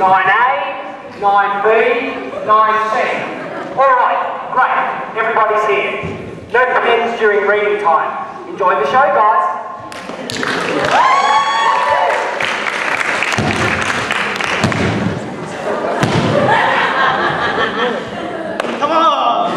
9A, 9B, 9C. Alright, great. Everybody's here. No pens during reading time. Enjoy the show, guys. Come on!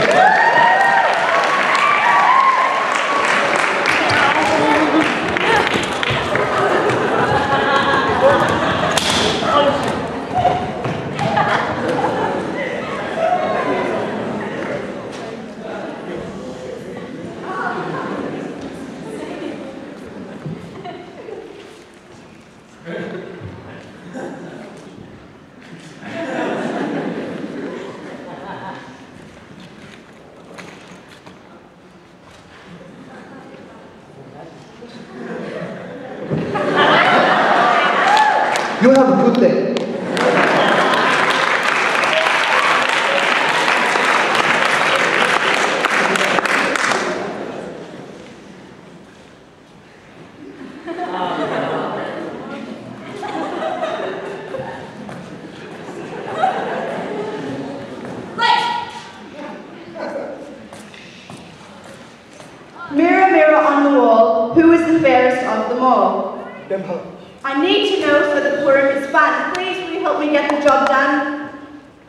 You have a good day. Mirror, mirror on the wall, who is the fairest of them all? Them her. I need to know so the Purim is fun. Please, will you help me get the job done?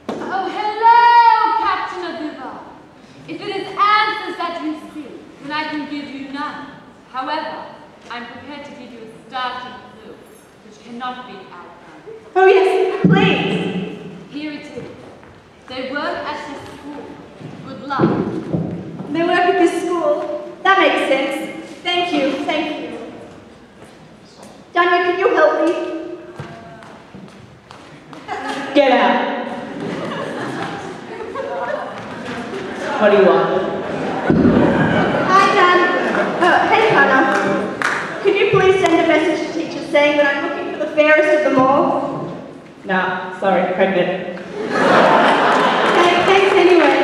Oh, hello, Captain Abuba. If it is answers that you seek, then I can give you none. However, I'm prepared to give you a starting clue, which cannot be outdone. Oh yes, please. Here it is. They work at this school. Good luck. They work at this school. That makes sense. Thank you, thank you. Danya, can you help me? Get out. What do you want? Nah, sorry, pregnant. Okay, thanks anyway.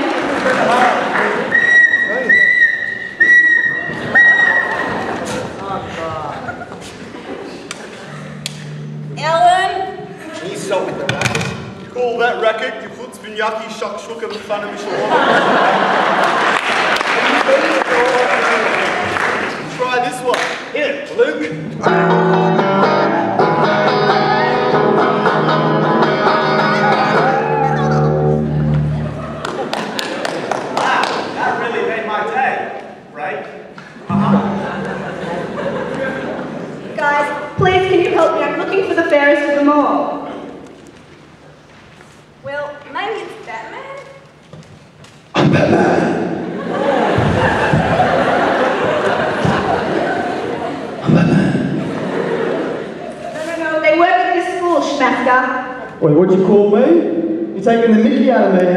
Ellen? Please stop with the racket. You call that racket? You put Spinyaki shakshuka mfana mishawama. Try Wait, what you call me? You're taking the mickey out of me, eh?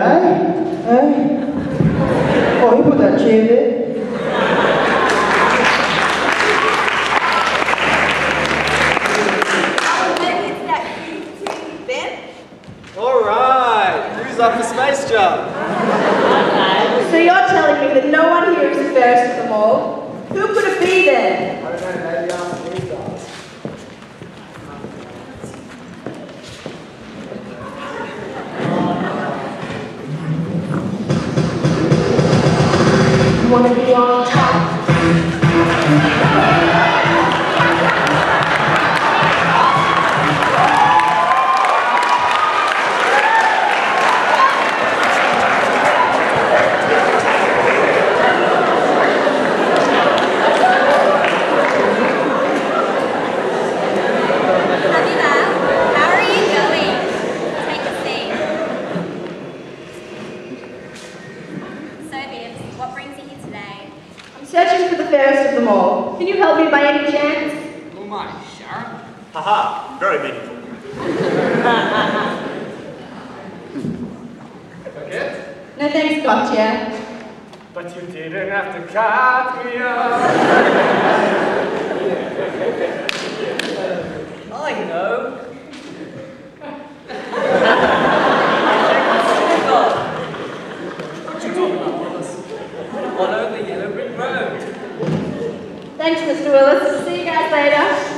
Eh? Oh, he put that chair there. Oh, maybe it's that cute Ben? Alright, who's up for space jump? So you're telling me that no one here is the fairest of them all? Who could it be then? Them all. Can you help me by any chance? Oh my, Sharon. Haha, very meaningful. No thanks, gotcha. But you didn't have to cut me off. I know. what you talking about, Willis? Follow the yellow brick road. Thanks, Mr. Willis. See you guys later.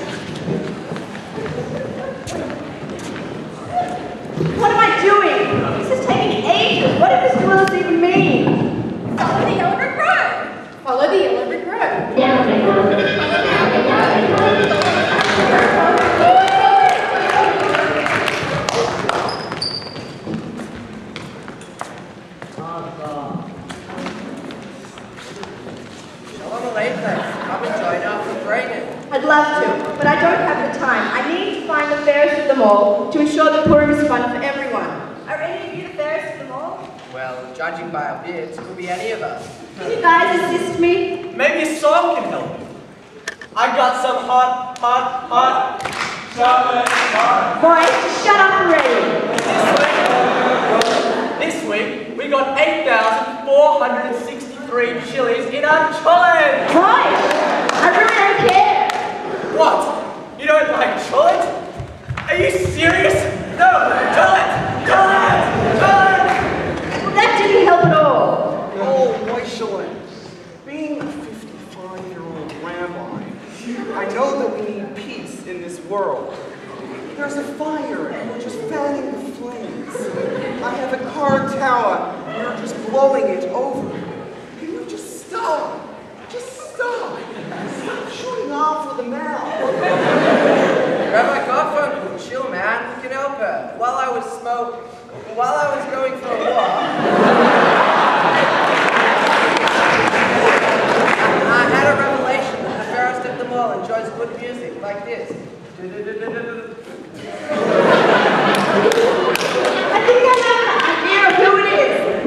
but I don't have the time. I need to find the fairest of them all to ensure the Purim is fun for everyone. Are any of you the fairest of them all? Well, judging by our beards, could be any of us. Can you guys assist me? Maybe a song can help you. I got some hot, hot, hot chocolate hot. Boys, shut up already. This week, we got 8,463 chilies in our challenge. Boys, I really don't care. What? You don't like chocolate? Are you serious? No, chocolate, chocolate, chocolate. Well, that didn't help at all. Oh, why shall I? Being a 55-year-old rabbi, I know that we need peace in this world. There's a fire, and we're just fanning the flames. A card tower, you're just blowing it over. Can you just stop? Just stop. Stop shooting off with the mouth. Rabbi Garfunkel, chill man, who can help her? While I was smoke, while I was going for a walk, I had a revelation the fairest of them all enjoys good music like this. I think I have an idea of who it is.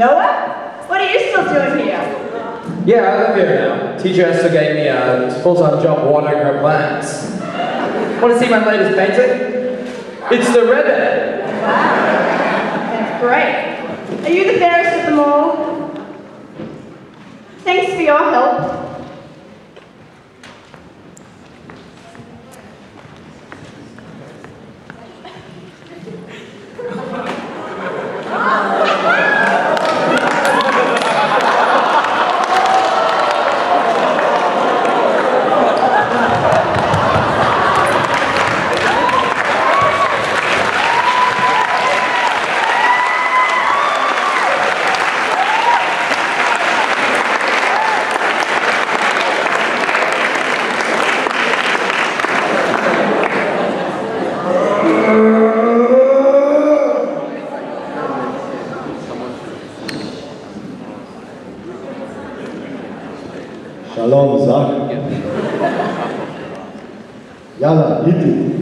Noah? What are you still doing here? Yeah, I live here now. Teacher Esther gave me a full-time job watering her plants. Want to see my latest painting? It's the Rebbe. That's great. Are you the fairest of them all? Thanks for your help. Shalom sag. Yalla, bitte.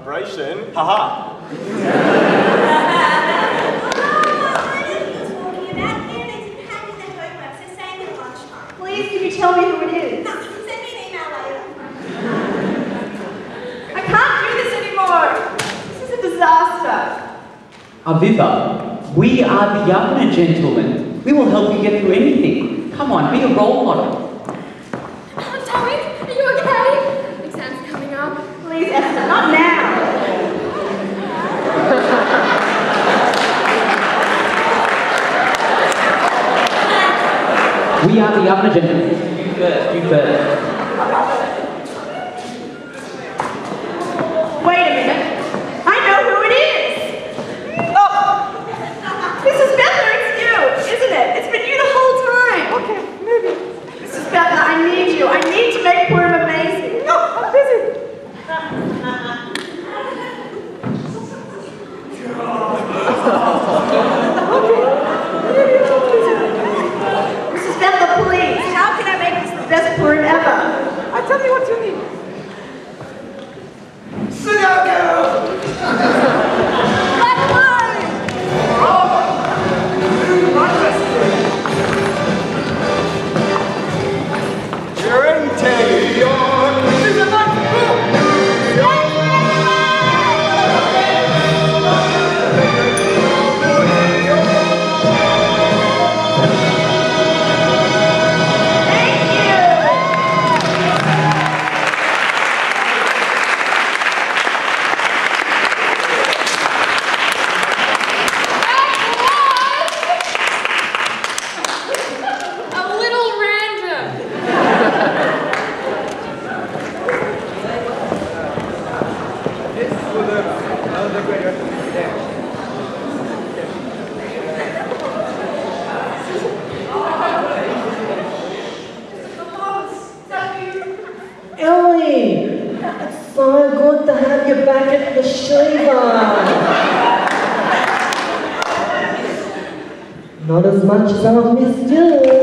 Same at lunchtime. Please, can you tell me who it is? No, you can send me an email later. I can't do this anymore. This is a disaster. Aviva, we are the Yavneh gentlemen. We will help you get through anything. Come on, be a role model. Oh, Derek, are you okay? Exams coming up. Please, Esther, not now. We are the first. Ellie! Oh so good to have you back at the Shiva! Not as much as I've missed you.